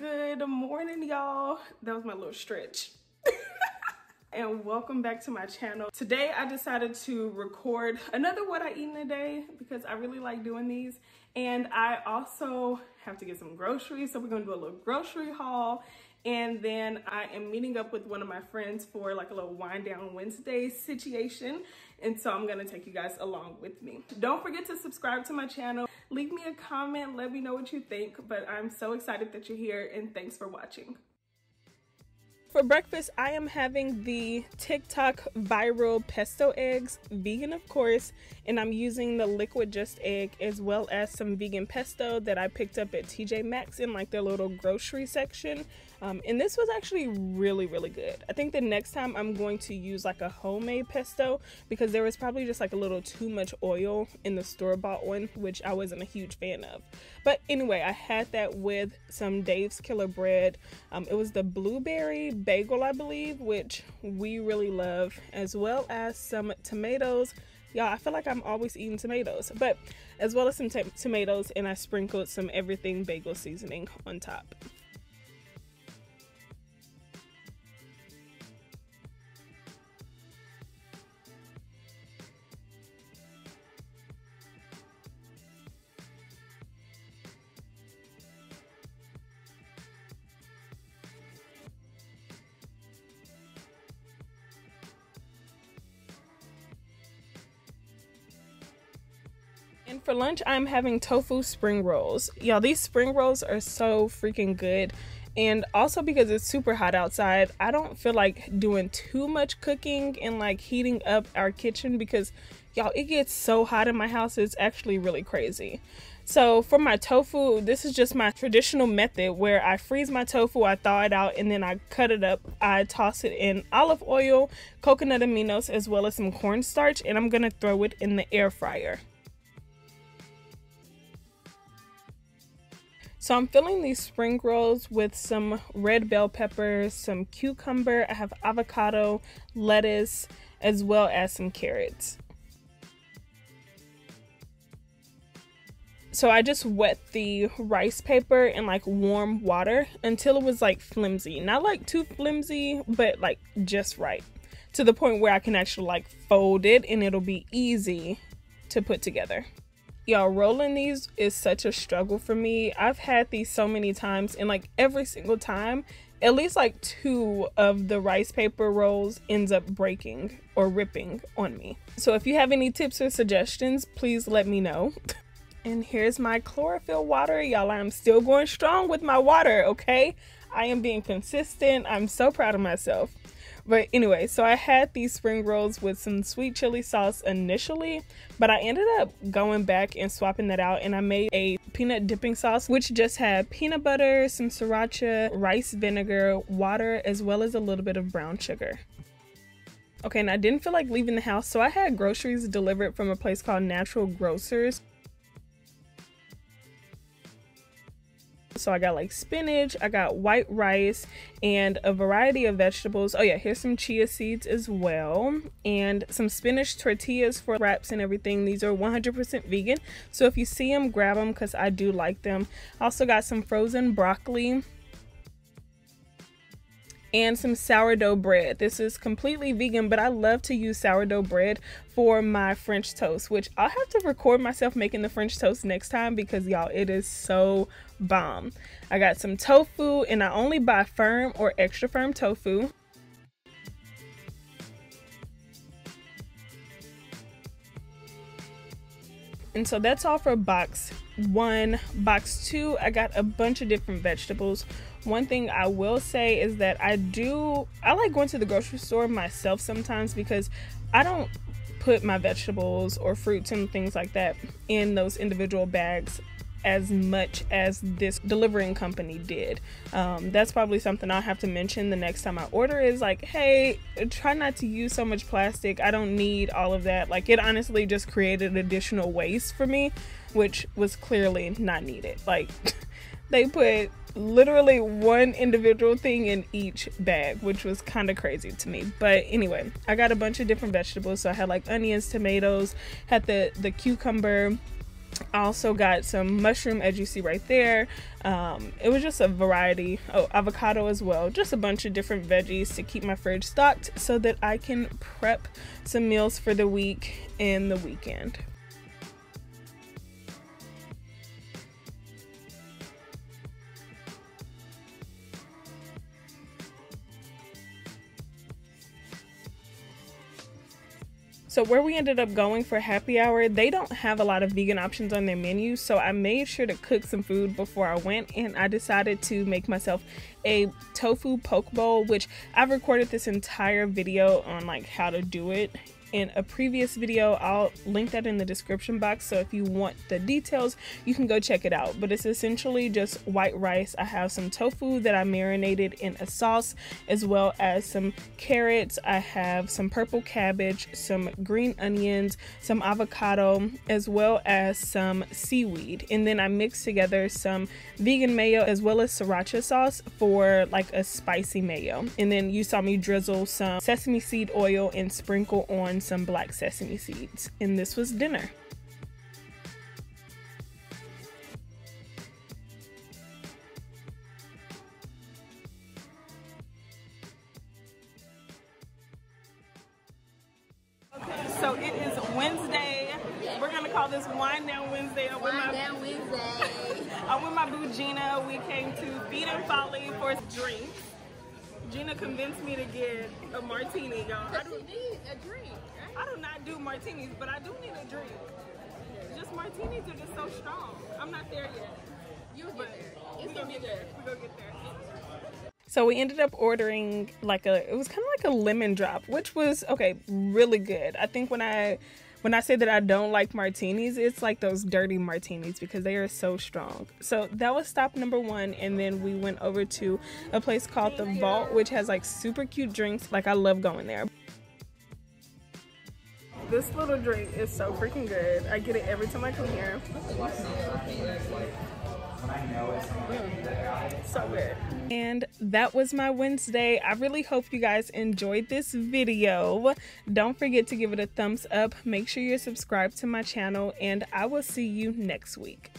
Good morning, y'all. That was my little stretch. and welcome back to my channel. Today I decided to record another what I eat in a day because I really like doing these. And I also have to get some groceries. So we're gonna do a little grocery haul and then I am meeting up with one of my friends for like a little wind down Wednesday situation. And so I'm gonna take you guys along with me. Don't forget to subscribe to my channel. Leave me a comment, let me know what you think. But I'm so excited that you're here and thanks for watching. For breakfast, I am having the TikTok viral pesto eggs, vegan of course, and I'm using the liquid just egg as well as some vegan pesto that I picked up at TJ Maxx in like their little grocery section. Um, and this was actually really, really good. I think the next time I'm going to use like a homemade pesto because there was probably just like a little too much oil in the store-bought one, which I wasn't a huge fan of. But anyway, I had that with some Dave's Killer Bread. Um, it was the blueberry bagel, I believe, which we really love, as well as some tomatoes. Y'all, I feel like I'm always eating tomatoes, but as well as some tomatoes, and I sprinkled some everything bagel seasoning on top. And for lunch, I'm having tofu spring rolls. Y'all, these spring rolls are so freaking good. And also because it's super hot outside, I don't feel like doing too much cooking and like heating up our kitchen because y'all, it gets so hot in my house. It's actually really crazy. So for my tofu, this is just my traditional method where I freeze my tofu, I thaw it out, and then I cut it up. I toss it in olive oil, coconut aminos, as well as some cornstarch, and I'm gonna throw it in the air fryer. So I'm filling these spring rolls with some red bell peppers, some cucumber, I have avocado, lettuce, as well as some carrots. So I just wet the rice paper in like warm water until it was like flimsy. Not like too flimsy, but like just right. To the point where I can actually like fold it and it'll be easy to put together. Y'all, rolling these is such a struggle for me. I've had these so many times, and like every single time, at least like two of the rice paper rolls ends up breaking or ripping on me. So if you have any tips or suggestions, please let me know. And here's my chlorophyll water. Y'all, I'm still going strong with my water, okay? I am being consistent. I'm so proud of myself. But anyway, so I had these spring rolls with some sweet chili sauce initially, but I ended up going back and swapping that out and I made a peanut dipping sauce, which just had peanut butter, some sriracha, rice vinegar, water, as well as a little bit of brown sugar. Okay, and I didn't feel like leaving the house, so I had groceries delivered from a place called Natural Grocers. So I got like spinach, I got white rice, and a variety of vegetables. Oh yeah, here's some chia seeds as well, and some spinach tortillas for wraps and everything. These are 100% vegan, so if you see them, grab them because I do like them. Also got some frozen broccoli and some sourdough bread. This is completely vegan, but I love to use sourdough bread for my French toast, which I'll have to record myself making the French toast next time because y'all, it is so bomb. I got some tofu and I only buy firm or extra firm tofu. And so that's all for box one. Box two, I got a bunch of different vegetables. One thing I will say is that I do, I like going to the grocery store myself sometimes because I don't put my vegetables or fruits and things like that in those individual bags as much as this delivering company did. Um, that's probably something I'll have to mention the next time I order is like, hey, try not to use so much plastic. I don't need all of that. Like, it honestly just created additional waste for me, which was clearly not needed. Like, they put literally one individual thing in each bag, which was kind of crazy to me. But anyway, I got a bunch of different vegetables. So I had like onions, tomatoes, had the the cucumber, I also got some mushroom, as you see right there. Um, it was just a variety. Oh, avocado as well. Just a bunch of different veggies to keep my fridge stocked so that I can prep some meals for the week and the weekend. So where we ended up going for happy hour, they don't have a lot of vegan options on their menu. So I made sure to cook some food before I went and I decided to make myself a tofu poke bowl, which I've recorded this entire video on like how to do it in a previous video. I'll link that in the description box. So if you want the details, you can go check it out. But it's essentially just white rice. I have some tofu that I marinated in a sauce, as well as some carrots. I have some purple cabbage, some green onions, some avocado, as well as some seaweed. And then I mixed together some vegan mayo as well as sriracha sauce for like a spicy mayo. And then you saw me drizzle some sesame seed oil and sprinkle on some black sesame seeds. And this was dinner. Okay, so it is Wednesday. We're gonna call this Wine Down Wednesday. I'm Wine my, Down Wednesday. I'm with my boo Gina. We came to Feed and Folly for drinks. Gina convinced me to get a martini, y'all. I do need a drink. I do not do martinis, but I do need a drink. Just martinis are just so strong. I'm not there yet. You'll get there. It's gonna get there. We're gonna get there. So we ended up ordering like a, it was kind of like a lemon drop, which was okay, really good. I think when I when I say that I don't like martinis, it's like those dirty martinis because they are so strong. So that was stop number one. And then we went over to a place called The Vault, which has like super cute drinks. Like I love going there. This little drink is so freaking good. I get it every time I come here. Mm, so good. And that was my Wednesday. I really hope you guys enjoyed this video. Don't forget to give it a thumbs up. Make sure you're subscribed to my channel and I will see you next week.